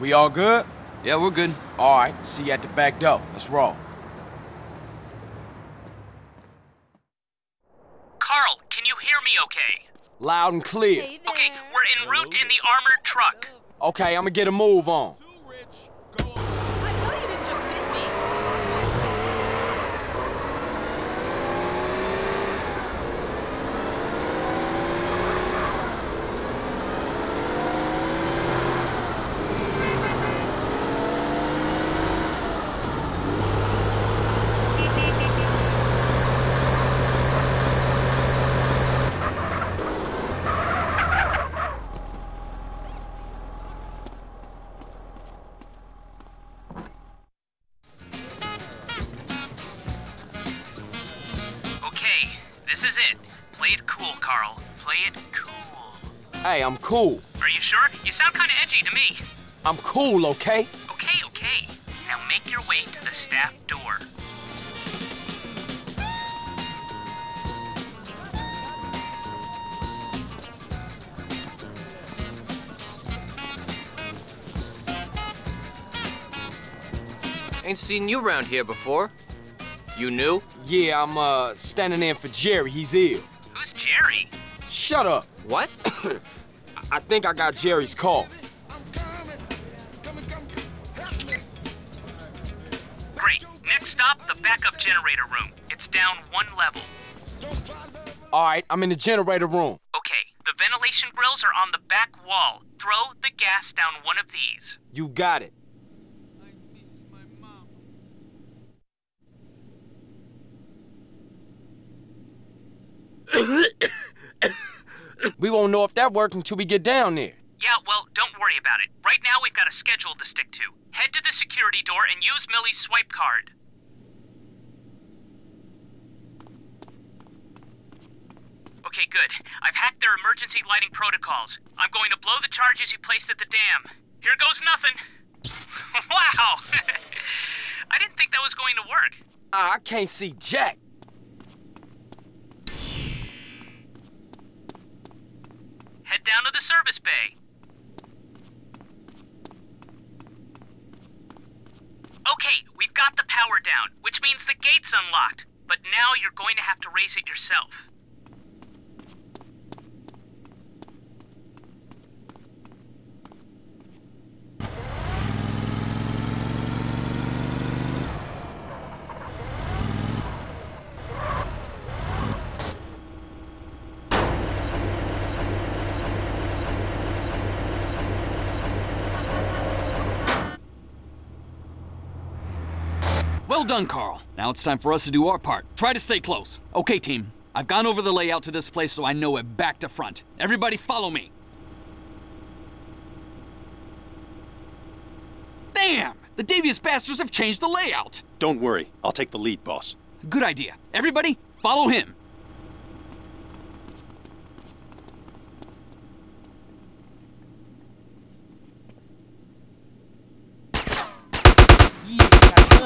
We all good? Yeah, we're good. All right, see you at the back door. Let's roll. Carl, can you hear me okay? Loud and clear. Hey. Okay, we're en route in the armored truck. Okay, I'm gonna get a move on. I'm cool. Are you sure? You sound kinda edgy to me. I'm cool, okay? Okay, okay. Now make your way to the staff door. Ain't seen you around here before. You new? Yeah, I'm uh standing in for Jerry. He's ill. Who's Jerry? Shut up. What? I think I got Jerry's call. Great. Next stop, the backup generator room. It's down one level. All right, I'm in the generator room. Okay, the ventilation grills are on the back wall. Throw the gas down one of these. You got it. We won't know if that worked until we get down there. Yeah, well, don't worry about it. Right now, we've got a schedule to stick to. Head to the security door and use Millie's swipe card. Okay, good. I've hacked their emergency lighting protocols. I'm going to blow the charges you placed at the dam. Here goes nothing. wow! I didn't think that was going to work. I can't see Jack. Head down to the service bay. Okay, we've got the power down, which means the gate's unlocked. But now you're going to have to raise it yourself. Well done, Carl. Now it's time for us to do our part. Try to stay close. Okay, team. I've gone over the layout to this place so I know it back to front. Everybody follow me. Damn! The devious bastards have changed the layout. Don't worry, I'll take the lead, boss. Good idea. Everybody, follow him.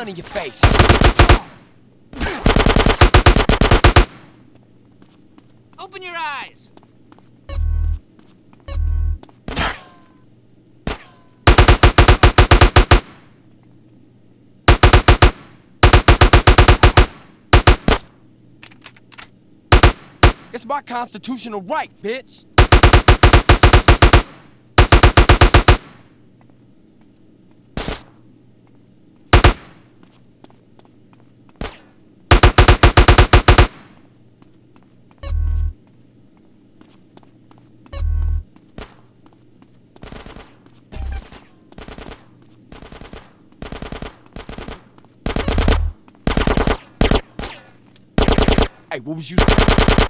Gun in your face. Open your eyes! It's my constitutional right, bitch. Hey, what was you saying?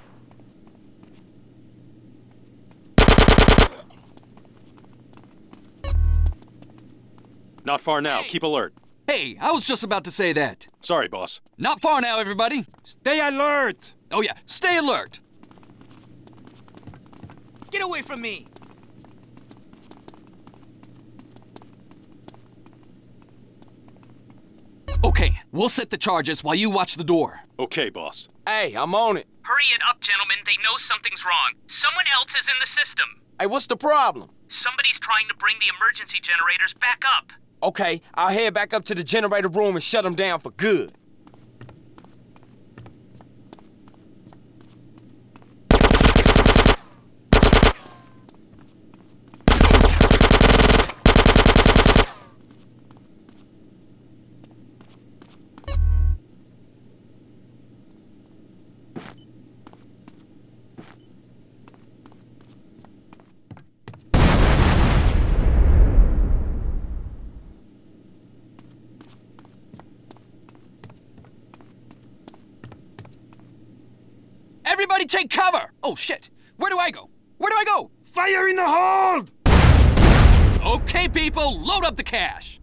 Not far now, keep alert. Hey, I was just about to say that. Sorry, boss. Not far now, everybody. Stay alert! Oh yeah, stay alert. Get away from me! Okay, we'll set the charges while you watch the door. Okay, boss. Hey, I'm on it. Hurry it up, gentlemen. They know something's wrong. Someone else is in the system. Hey, what's the problem? Somebody's trying to bring the emergency generators back up. Okay, I'll head back up to the generator room and shut them down for good. Everybody take cover! Oh shit! Where do I go? Where do I go? Fire in the hold! Okay, people, load up the cash!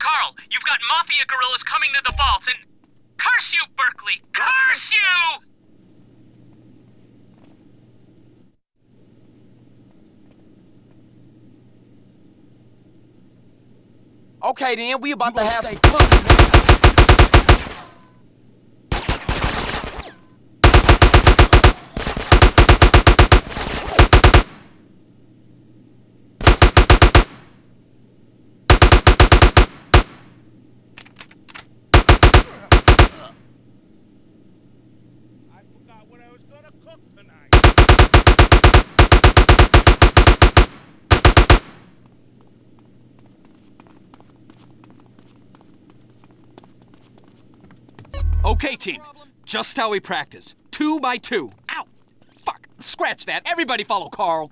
Carl, you've got Mafia guerrillas coming to the vault and. Curse you, Berkeley! Curse you! Okay then, we about to have some fun. Okay, team. Just how we practice. Two by two. Ow! Fuck! Scratch that. Everybody follow Carl.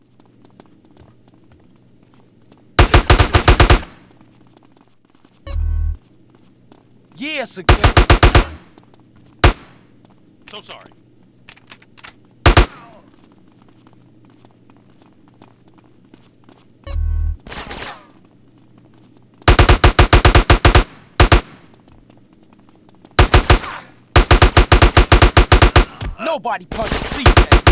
Yes, again. So sorry. Nobody punches CJ.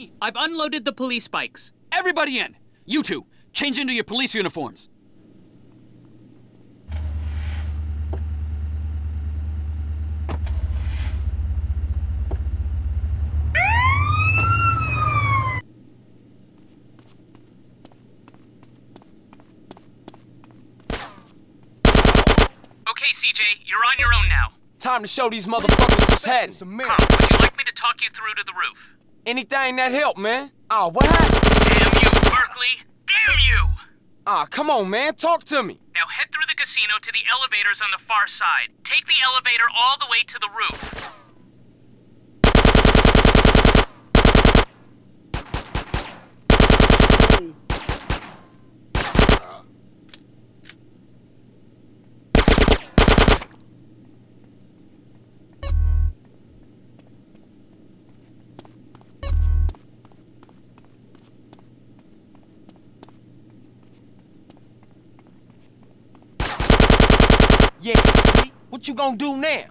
Me. I've unloaded the police bikes. Everybody in. You two, change into your police uniforms. Okay, CJ, you're on your own now. Time to show these motherfuckers what's happening. Some would you like me to talk you through to the roof? Anything that help, man. Oh, what happened? Damn you, Berkeley! Damn you! Ah, come on, man. Talk to me. Now head through the casino to the elevators on the far side. Take the elevator all the way to the roof. Yeah, what you gonna do now?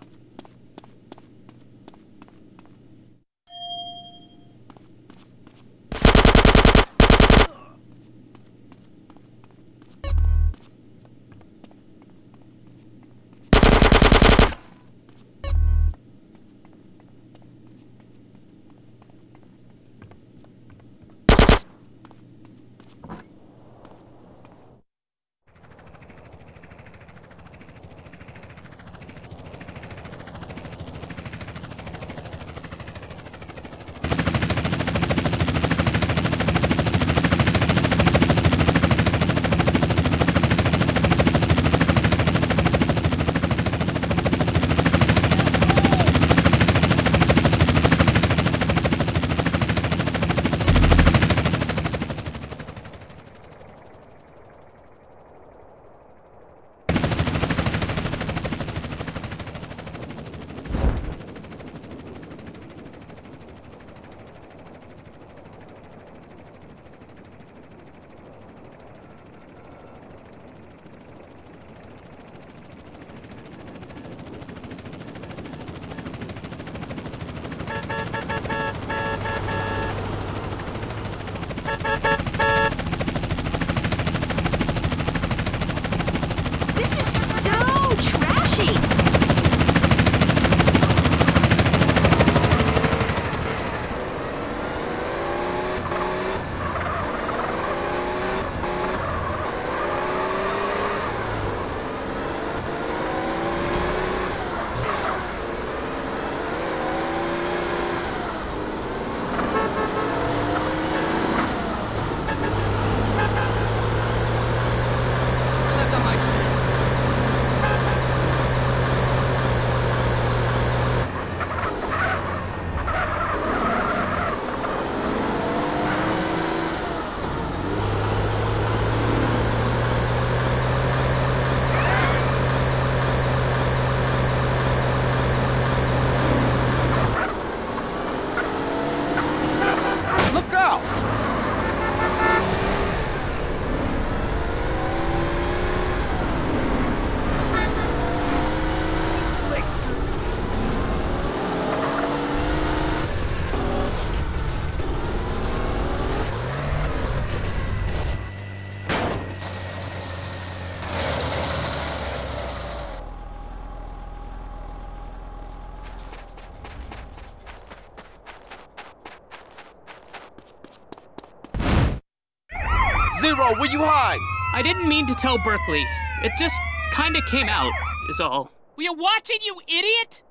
Zero, where you hide? I didn't mean to tell Berkeley. It just kinda came out, is all. Were you watching, you idiot?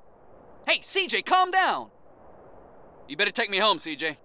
Hey, CJ, calm down. You better take me home, CJ.